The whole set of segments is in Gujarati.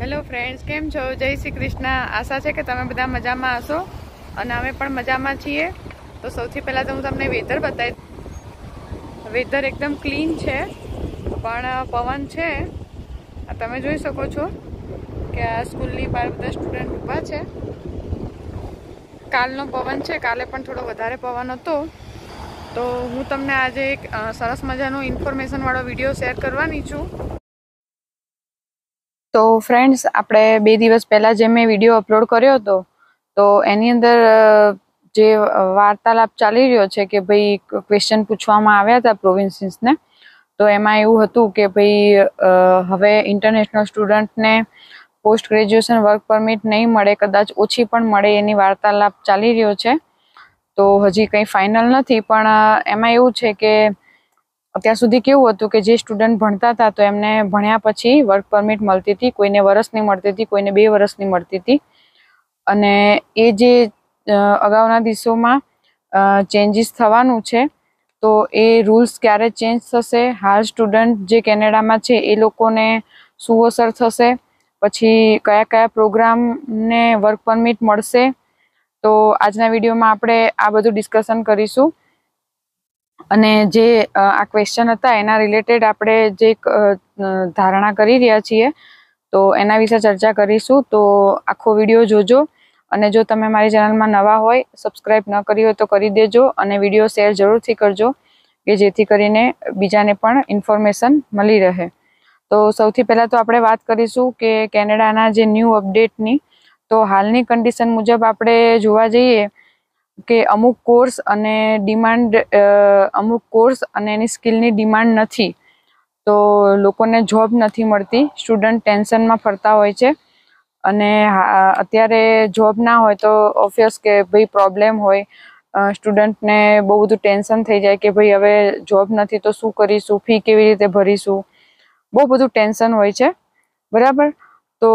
હેલો ફ્રેન્ડ્સ કેમ છો? જય શ્રી કૃષ્ણ. આશા છે કે તમે બધા મજામાં હશો અને અમે પણ મજામાં છીએ. તો સૌથી પહેલાં તો હું તમને વેધર બતાવી વેધર એકદમ ક્લીન છે, પણ પવન છે. તમે જોઈ શકો છો કે આ સ્કૂલની બહાર બધા સ્ટુડન્ટ ઊભા છે. કાલનો પવન છે. કાલે પણ થોડો વધારે પવન હતો. તો હું તમને આજે એક સરસ મજાનો ઇન્ફોર્મેશનવાળો વીડિયો શેર કરવાની છું. તો ફ્રેન્ડ્સ આપણે બે દિવસ પહેલાં જે મેં વીડિયો અપલોડ કર્યો હતો, તો એની અંદર જે વાર્તાલાપ ચાલી રહ્યો છે કે ભાઈ ક્વેશ્ચન પૂછવામાં આવ્યા હતા પ્રોવિન્સીસને તો એમાં એવું હતું કે ભાઈ હવે ઇન્ટરનેશનલ સ્ટુડન્ટને પોસ્ટ ગ્રેજ્યુએશન વર્ક પરમિટ નહીં મળે, કદાચ ઓછી પણ મળે એની વાર્તાલાપ ચાલી રહ્યો છે. તો હજી કંઈ ફાઇનલ નથી, પણ એમાં એવું છે કે અત્યાર સુધી કેવું હતું કે જે સ્ટુડન્ટ ભણતા હતા તો એમને ભણ્યા પછી વર્ક પરમિટ મળતી હતી, કોઈને વર્ષની મળતી હતી, કોઈને બે વર્ષની મળતી હતી. અને એ જે અગાઉના દિવસોમાં ચેન્જીસ થવાનું છે, તો એ રૂલ્સ ક્યારે ચેન્જ થશે? હાલ સ્ટુડન્ટ જે કેનેડામાં છે, એ લોકોને શું અસર થશે. પછી કયા કયા પ્રોગ્રામને વર્ક પરમિટ મળશે? તો આજના વિડીયોમાં આપણે આ બધું ડિસ્કશન કરીશું. અને જે આ ક્વેશ્ચન હતા, એના રિલેટેડ આપણે જે ધારણા કરી રહ્યા છીએ, તો એના વિશે ચર્ચા કરીશું. તો આખો વીડિયો જોજો. અને જો તમે મારી ચેનલમાં નવા હોય સબસ્ક્રાઈબ ન કરી હોય તો કરી દેજો અને વીડિયો શેર જરૂરથી કરજો, કે જેથી કરીને બીજાને પણ ઇન્ફોર્મેશન મળી રહે. તો સૌથી પહેલાં તો આપણે વાત કરીશું કે કેનેડાના જે ન્યૂ અપડેટની તો હાલની કન્ડિશન મુજબ આપણે જોવા જઈએ કે અમુક કોર્સ અને ડિમાન્ડ અમુક કોર્સ અને એની સ્કિલની ડિમાન્ડ નથી. તો લોકોને જોબ નથી મળતી. સ્ટુડન્ટ ટેન્શનમાં ફરતા હોય છે. અને અત્યારે જોબ ના હોય તો ઓફિયસ કે ભાઈ પ્રોબ્લેમ હોય. સ્ટુડન્ટને બહુ બધું ટેન્શન થઈ જાય કે ભાઈ હવે જોબ નથી તો શું કરીશું? ફી કેવી રીતે ભરીશું? બહુ બધું ટેન્શન હોય છે. બરાબર? તો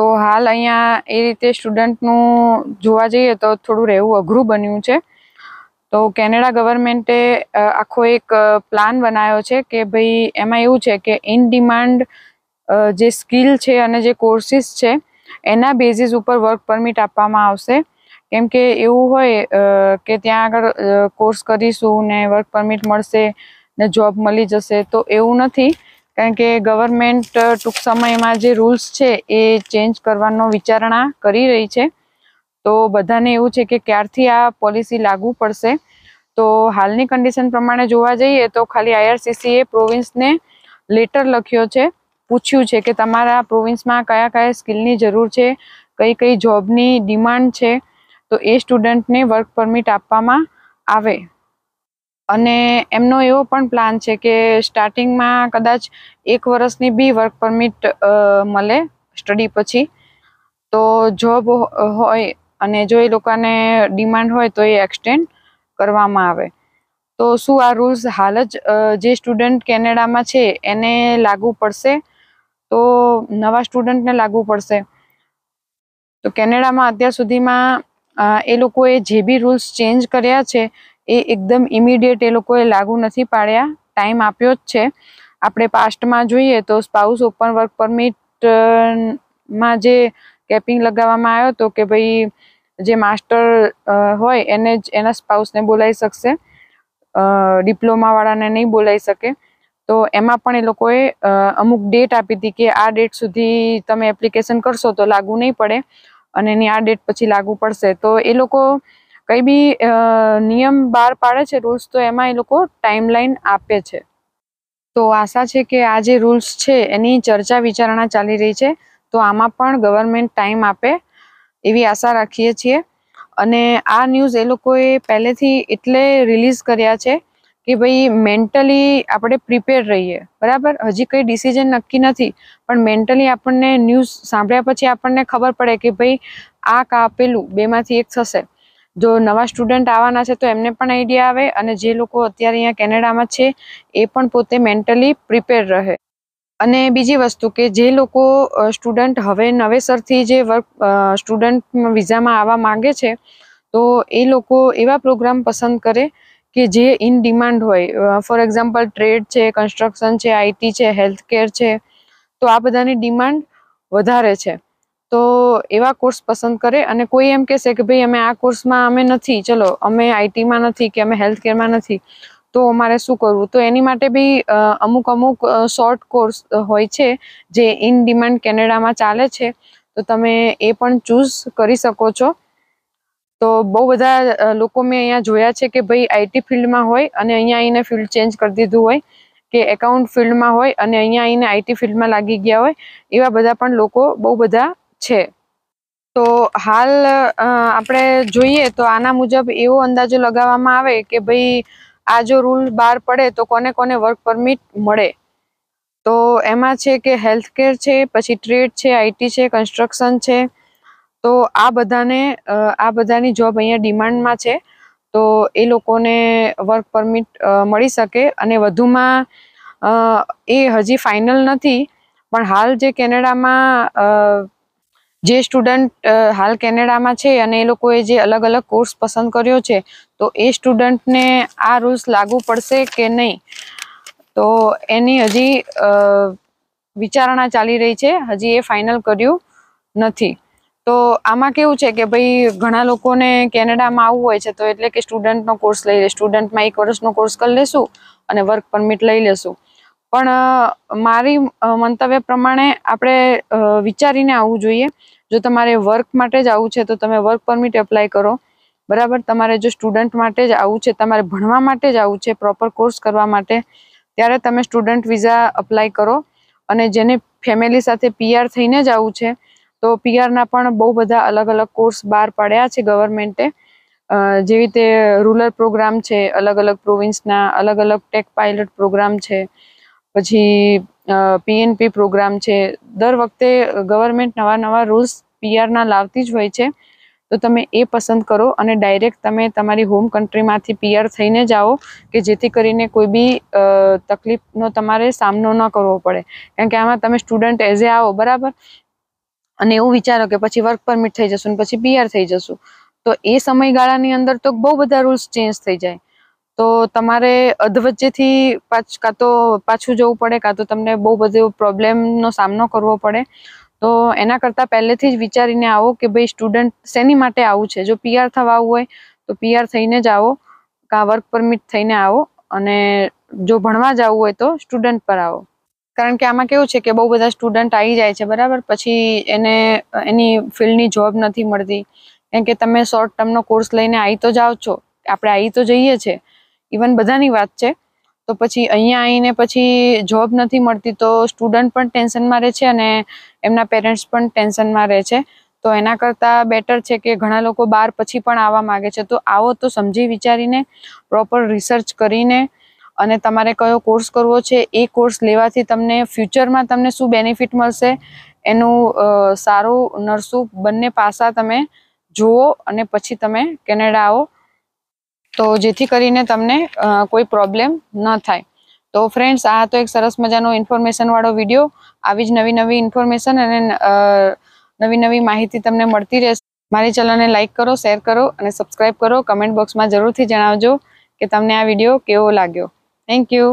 તો હાલ અહીંયા એ રીતે સ્ટુડન્ટનું જોવા જઈએ તો થોડું રહેવું અઘરું બન્યું છે. તો કેનેડા ગવર્મેન્ટે આખો એક પ્લાન બનાવ્યો છે કે ભાઈ એમાં એવું છે કે ઇન ડિમાન્ડ જે સ્કિલ છે અને જે કોર્સિસ છે, એના બેઝિસ ઉપર વર્ક પરમિટ આપવામાં આવશે. કેમ કે એવું હોય કે ત્યાં આગળ કોર્સ કરીશું ને વર્ક પરમિટ મળશે ને જોબ મળી જશે તો એવું નથી. કારણ કે ગવર્મેન્ટ ટૂંક સમયમાં જે રૂલ્સ છે એ ચેન્જ કરવાનો વિચારણા કરી રહી છે. તો બધાને એવું છે કે ક્યારથી આ પોલિસી લાગુ પડશે? તો હાલની કન્ડિશન પ્રમાણે જોવા જઈએ તો ખાલી આઈઆરસીસીએ પ્રોવિન્સને લેટર લખ્યો છે. પૂછ્યું છે કે તમારા પ્રોવિન્સમાં કયા કયા સ્કિલની જરૂર છે? કઈ કઈ જોબની ડિમાન્ડ છે? તો એ સ્ટુડન્ટને વર્ક પરમિટ આપવામાં આવે. અને એમનો એવો પણ પ્લાન છે કે સ્ટાર્ટિંગમાં કદાચ એક વર્ષની બી વર્ક પરમિટ મળે સ્ટડી પછી. તો જોબ હોય અને જો એ લોકોને ડિમાન્ડ હોય તો એ એક્સટેન્ડ કરવામાં આવે. તો શું આ રૂલ્સ હાલ જ જે સ્ટુડન્ટ કેનેડામાં છે એને લાગુ પડશે? તો નવા સ્ટુડન્ટને લાગુ પડશે. તો કેનેડામાં અત્યાર સુધીમાં એ લોકોએ જે બી રૂલ્સ ચેન્જ કર્યા છે એ એકદમ ઇમિડિયેટ એ લોકોએ લાગુ નથી પાડ્યા. ટાઈમ આપ્યો જ છે. આપણે પાસ્ટમાં જોઈએ તો સ્પાઉસ ઓપન વર્ક પરમિટમાં જે કેપિંગ લગાવવામાં આવ્યો હતો કે ભાઈ જે માસ્ટર હોય એને જ, એના સ્પાઉસને બોલાવી શકશે. ડિપ્લોમાવાળાને નહીં બોલાવી શકે. તો એમાં પણ એ લોકોએ અમુક ડેટ આપી હતી કે આ ડેટ સુધી તમે એપ્લિકેશન કરશો તો લાગુ નહીં પડે અને એની આ ડેટ પછી લાગુ પડશે. તો એ લોકો કઈ બી નિયમ બહાર પાડે છે રૂલ્સ તો એમાં એ લોકો ટાઈમલાઈન આપે છે. તો આશા છે કે આ જે રૂલ્સ છે, એની ચર્ચા વિચારણા ચાલી રહી છે, તો આમાં પણ ગવર્મેન્ટ ટાઈમ આપે એવી આશા રાખીએ છીએ. અને આ ન્યૂઝ એ લોકોએ પહેલેથી એટલે રિલીઝ કર્યા છે કે ભાઈ મેન્ટલી આપણે પ્રિપેર રહીએ. બરાબર? હજી કંઈ ડિસિઝન નક્કી નથી, પણ મેન્ટલી આપણને ન્યૂઝ સાંભળ્યા પછી આપણને ખબર પડે કે ભાઈ આ કા પેલું બેમાંથી એક થશે. જો નવા સ્ટુડન્ટ આવવાના છે તો એમને પણ આઈડિયા આવે અને જે લોકો અત્યારે અહીંયા કેનેડામાં છે, એ પણ પોતે મેન્ટલી પ્રિપેર રહે. અને બીજી વસ્તુ કે જે લોકો સ્ટુડન્ટ હવે નવેસરથી જે વર્ક સ્ટુડન્ટ વિઝામાં આવવા માંગે છે, તો એ લોકો એવા પ્રોગ્રામ પસંદ કરે કે જે ઇન ડિમાન્ડ હોય. ફોર એક્ઝામ્પલ ટ્રેડ છે કન્સ્ટ્રક્શન છે આઈટી છે હેલ્થ કેર છે, તો આ બધાની ડિમાન્ડ વધારે છે. તો એવા કોર્સ પસંદ કરે અને કોઈ એમ કહેશે કે ભાઈ, અમે આ કોર્સમાં અમે નથી, ચલો, અમે આઈટીમાં નથી કે અમે હેલ્થ કેરમાં નથી, તો અમારે શું કરવું? તો એની માટે બી અમુક અમુક શોર્ટ કોર્સ હોય છે જે ઇન ડિમાન્ડ કેનેડામાં ચાલે છે. તો તમે એ પણ ચૂઝ કરી શકો છો. તો બહુ બધા લોકો મેં અહીંયા જોયા છે કે ભાઈ આઈટી ફિલ્ડમાં હોય અને અહીંયા આવીને ફિલ્ડ ચેન્જ કરી દીધું હોય કે એકાઉન્ટ ફિલ્ડમાં હોય અને અહીંયા આવીને આઈટી ફિલ્ડમાં લાગી ગયા હોય. એવા બધા પણ લોકો બહુ બધા છે. તો હાલ આપણે જોઈએ તો આના મુજબ એવો અંદાજો લગાવવામાં આવે કે ભાઈ આ જો રૂલ બહાર પડે તો કોને કોને વર્ક પરમિટ મળે. તો એમાં છે કે હેલ્થ કેર છે, પછી ટ્રેડ છે, આઈટી છે, કન્સ્ટ્રક્શન છે. તો આ બધાને આ બધાની જોબ અહીંયા ડિમાન્ડમાં છે. તો એ લોકોને વર્ક પરમિટ મળી શકે અને વધુમાં એ હજી ફાઇનલ નથી. પણ હાલ જે કેનેડામાં જે સ્ટુડન્ટ હાલ કેનેડામાં છે અને એ લોકોએ જે અલગ અલગ કોર્સ પસંદ કર્યો છે, તો એ સ્ટુડન્ટને આ રૂલ્સ લાગુ પડશે કે નહીં? તો એની હજી વિચારણા ચાલી રહી છે, હજી એ ફાઇનલ કર્યું નથી. તો આમાં કેવું છે કે ભાઈ ઘણા લોકોને કેનેડામાં આવવું હોય છે, તો એટલે કે સ્ટુડન્ટનો કોર્સ લઈ લે સ્ટુડન્ટમાં એક વર્ષનો કોર્સ કરી લેશું અને વર્ક પરમિટ લઈ લેશું. પણ મારી મંતવ્ય પ્રમાણે આપણે વિચારીને આવવું જોઈએ. જો તમારે વર્ક માટે જ આવવું છે, તો તમે વર્ક પરમિટ એપ્લાય કરો. બરાબર? તમારે જો સ્ટુડન્ટ માટે જ આવવું છે, તમારે ભણવા માટે જ આવવું છે પ્રોપર કોર્સ કરવા માટે, ત્યારે તમે સ્ટુડન્ટ વિઝા અપ્લાય કરો. અને જેને ફેમિલી સાથે પીઆર થઈને જ આવવું છે, તો પીઆરના પણ બહુ બધા અલગ અલગ કોર્સ બહાર પાડ્યા છે ગવર્મેન્ટે જેવી રીતે રૂરલ પ્રોગ્રામ છે અલગ અલગ પ્રોવિન્સના અલગ અલગ ટેક પાયલટ પ્રોગ્રામ છે. પછી પીએનપી પ્રોગ્રામ છે. દર વખતે ગવર્મેન્ટ નવા નવા રૂલ્સ પીઆરના લાવતી જ હોય છે. તો તમે એ પસંદ કરો અને ડાયરેક્ટ તમે તમારી હોમ કન્ટ્રીમાંથી પીઆર થઈને જાઓ કે જેથી કરીને કોઈ બી તકલીફનો તમારે સામનો ન કરવો પડે. કારણ કે આમાં તમે સ્ટુડન્ટ એઝ એ આવો, બરાબર? અને એવું વિચારો કે પછી વર્ક પરમિટ થઈ જશું ને પછી પીઆર થઈ જશું. તો એ સમયગાળાની અંદર તો બહુ બધા રૂલ્સ ચેન્જ થઈ જાય. તો તમારે અધવચ્ચેથી પાછ, કાં તો પાછું જવું પડે, કાં તો તમને બહુ બધો પ્રોબ્લેમનો સામનો કરવો પડે. તો એના કરતાં પહેલેથી જ વિચારીને આવો કે ભાઈ સ્ટુડન્ટ શેની માટે આવું છે? જો પીઆર થવા આવવું હોય, તો પીઆર થઈને જ આવો. કાં વર્ક પરમિટ થઈને આવો. અને જો ભણવા જવું હોય તો સ્ટુડન્ટ પર આવો. કારણ કે આમાં કેવું છે કે બહુ બધા સ્ટુડન્ટ આવી જાય છે, બરાબર? પછી એને, એની ફિલ્ડની જોબ નથી મળતી. કેમ કે તમે શોર્ટ ટર્મનો કોર્સ લઈને આવી તો જાઓ છો. આપણે આવી તો જઈએ છીએ ઇવન બધાની વાત છે. તો પછી અહીંયા આવીને પછી જોબ નથી મળતી તો સ્ટુડન્ટ પણ ટેન્શનમાં રહે છે અને એમના પેરેન્ટ્સ પણ ટેન્શનમાં રહે છે. તો એના કરતાં બેટર છે કે ઘણા લોકો બહાર પછી પણ આવવા માગે છે. તો આવો તો સમજી વિચારીને પ્રોપર રિસર્ચ કરીને અને તમારે કયો કોર્સ કરવો છે, એ કોર્સ લેવાથી તમને ફ્યુચરમાં તમને શું બેનિફિટ મળશે, એનું સારું નરસું બંને પાસા તમે જુઓ અને પછી તમે કેનેડા આવો તો જેથી કરીને તમને કોઈ પ્રોબ્લેમ ન થાય. તો ફ્રેન્ડ્સ આ તો એક સરસ મજાનો ઇન્ફોર્મેશનવાળો વીડિયો આવી જ નવી નવી ઇન્ફોર્મેશન અને નવી નવી માહિતી તમને મળતી રહેશે. મારી ચેનલને લાઇક કરો શેર કરો અને સબસ્ક્રાઈબ કરો. કમેન્ટ બોક્સમાં જરૂરથી જણાવજો કે તમને આ વીડિયો કેવો લાગ્યો. Thank you.